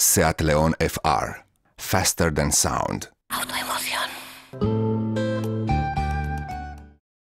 Seat Leon FR. Faster than sound.